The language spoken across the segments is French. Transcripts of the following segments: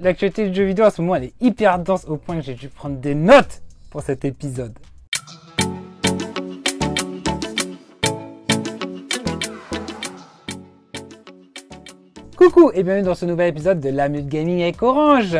L'actualité du jeu vidéo à ce moment elle est hyper dense au point que j'ai dû prendre des notes pour cet épisode. Coucou et bienvenue dans ce nouvel épisode de la Mute Gaming avec Orange.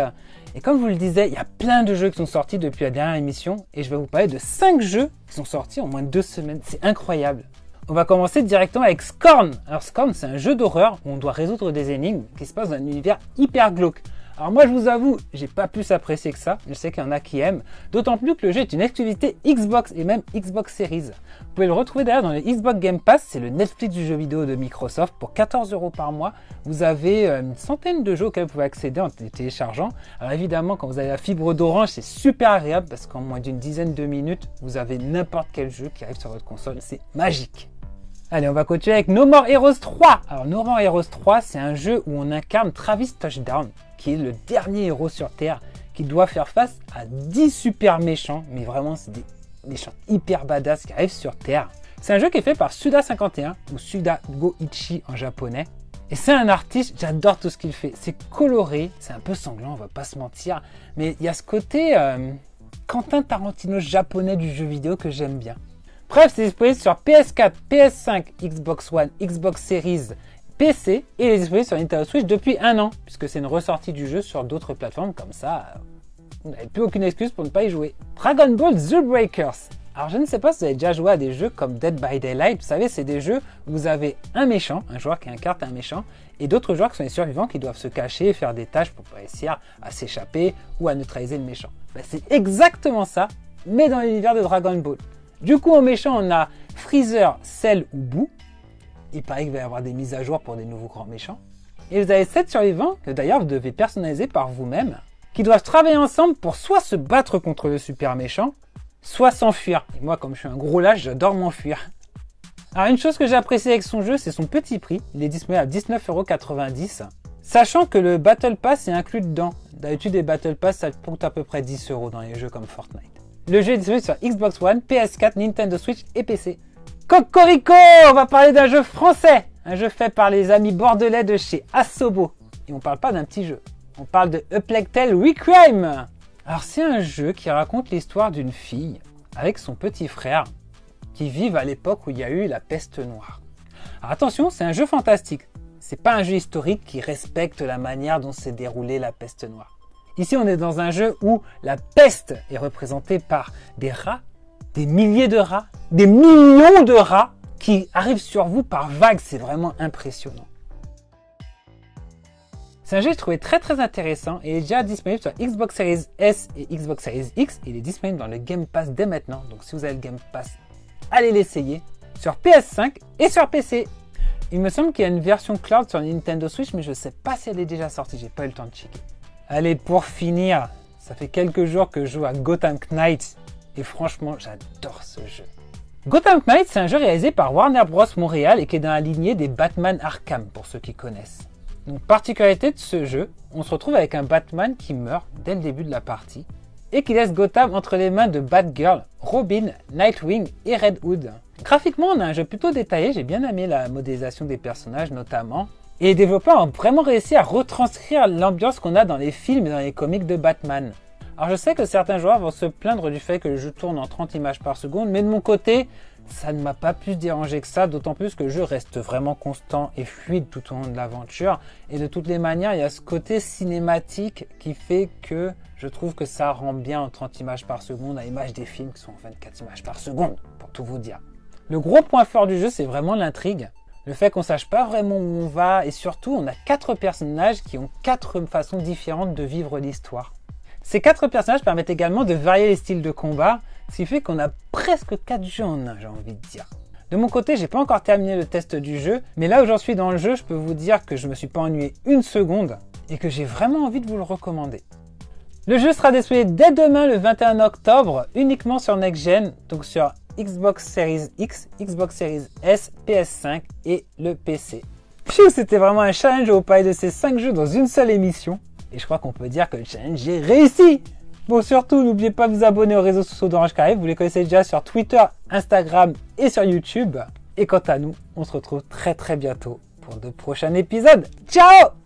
Et comme je vous le disais, il y a plein de jeux qui sont sortis depuis la dernière émission et je vais vous parler de 5 jeux qui sont sortis en moins de 2 semaines. C'est incroyable. On va commencer directement avec Scorn. Alors Scorn, c'est un jeu d'horreur où on doit résoudre des énigmes qui se passent dans un univers hyper glauque. Alors moi je vous avoue, j'ai pas plus apprécié que ça, je sais qu'il y en a qui aiment, d'autant plus que le jeu est une exclusivité Xbox et même Xbox Series. Vous pouvez le retrouver d'ailleurs dans le Xbox Game Pass, c'est le Netflix du jeu vidéo de Microsoft, pour 14 euros par mois, vous avez euh, une centaine de jeux auxquels vous pouvez accéder en téléchargeant. Alors évidemment quand vous avez la fibre d'orange c'est super agréable parce qu'en moins d'une dizaine de minutes vous avez n'importe quel jeu qui arrive sur votre console, c'est magique. Allez, on va continuer avec No More Heroes 3. Alors, No More Heroes 3, c'est un jeu où on incarne Travis Touchdown, qui est le dernier héros sur Terre, qui doit faire face à 10 super méchants, mais vraiment, c'est des méchants hyper badass qui arrivent sur Terre. C'est un jeu qui est fait par Suda51, ou Suda Goichi en japonais. Et c'est un artiste, j'adore tout ce qu'il fait. C'est coloré, c'est un peu sanglant, on va pas se mentir, mais il y a ce côté euh, Quentin Tarantino japonais du jeu vidéo que j'aime bien. Bref, c'est disponible sur PS4, PS5, Xbox One, Xbox Series, PC et est disponible sur Nintendo Switch depuis un an, puisque c'est une ressortie du jeu sur d'autres plateformes, comme ça, vous n'avez plus aucune excuse pour ne pas y jouer. Dragon Ball The Breakers. Alors je ne sais pas si vous avez déjà joué à des jeux comme Dead by Daylight, vous savez c'est des jeux où vous avez un méchant, un joueur qui incarne un méchant, et d'autres joueurs qui sont des survivants qui doivent se cacher et faire des tâches pour réussir à s'échapper ou à neutraliser le méchant. Ben, c'est exactement ça, mais dans l'univers de Dragon Ball. Du coup, en méchant, on a Freezer, Cell ou Boo. Il paraît qu'il va y avoir des mises à jour pour des nouveaux grands méchants. Et vous avez 7 survivants, que d'ailleurs vous devez personnaliser par vous-même, qui doivent travailler ensemble pour soit se battre contre le super méchant, soit s'enfuir. Et moi, comme je suis un gros lâche, j'adore m'enfuir. Alors une chose que j'ai appréciée avec son jeu, c'est son petit prix. Il est disponible à 19,90€. Sachant que le Battle Pass est inclus dedans. D'habitude, les Battle Pass, ça coûte à peu près 10 euros dans les jeux comme Fortnite. Le jeu est disponible sur Xbox One, PS4, Nintendo Switch et PC. Cocorico On va parler d'un jeu français Un jeu fait par les amis bordelais de chez Asobo. Et on parle pas d'un petit jeu. On parle de Tale Requiem Alors c'est un jeu qui raconte l'histoire d'une fille avec son petit frère qui vivent à l'époque où il y a eu la peste noire. Alors attention, c'est un jeu fantastique. C'est pas un jeu historique qui respecte la manière dont s'est déroulée la peste noire. Ici, on est dans un jeu où la peste est représentée par des rats, des milliers de rats, des millions de rats qui arrivent sur vous par vagues. C'est vraiment impressionnant. C'est un jeu que je trouvais très très intéressant et est déjà disponible sur Xbox Series S et Xbox Series X. Il est disponible dans le Game Pass dès maintenant. Donc si vous avez le Game Pass, allez l'essayer sur PS5 et sur PC. Il me semble qu'il y a une version cloud sur Nintendo Switch, mais je ne sais pas si elle est déjà sortie. J'ai pas eu le temps de checker. Allez, pour finir, ça fait quelques jours que je joue à Gotham Knight et franchement, j'adore ce jeu. Gotham Knight, c'est un jeu réalisé par Warner Bros. Montréal et qui est dans la lignée des Batman Arkham, pour ceux qui connaissent. Donc, particularité de ce jeu, on se retrouve avec un Batman qui meurt dès le début de la partie et qui laisse Gotham entre les mains de Batgirl, Robin, Nightwing et Red Hood. Graphiquement, on a un jeu plutôt détaillé, j'ai bien aimé la modélisation des personnages notamment, et les développeurs ont vraiment réussi à retranscrire l'ambiance qu'on a dans les films et dans les comics de Batman. Alors je sais que certains joueurs vont se plaindre du fait que le jeu tourne en 30 images par seconde, mais de mon côté, ça ne m'a pas plus dérangé que ça, d'autant plus que le jeu reste vraiment constant et fluide tout au long de l'aventure. Et de toutes les manières, il y a ce côté cinématique qui fait que je trouve que ça rend bien en 30 images par seconde à l'image des films qui sont en 24 images par seconde, pour tout vous dire. Le gros point fort du jeu, c'est vraiment l'intrigue le fait qu'on sache pas vraiment où on va et surtout on a quatre personnages qui ont quatre façons différentes de vivre l'histoire. Ces quatre personnages permettent également de varier les styles de combat, ce qui fait qu'on a presque quatre jeux en un, j'ai envie de dire. De mon côté, j'ai pas encore terminé le test du jeu, mais là où j'en suis dans le jeu, je peux vous dire que je me suis pas ennuyé une seconde et que j'ai vraiment envie de vous le recommander. Le jeu sera disponible dès demain le 21 octobre, uniquement sur Next Gen, donc sur Xbox Series X, Xbox Series S, PS5 et le PC. c'était vraiment un challenge au parler de ces 5 jeux dans une seule émission. Et je crois qu'on peut dire que le challenge est réussi. Bon, surtout, n'oubliez pas de vous abonner aux réseaux sociaux d'Orange Carré. Vous les connaissez déjà sur Twitter, Instagram et sur YouTube. Et quant à nous, on se retrouve très très bientôt pour de prochains épisodes. Ciao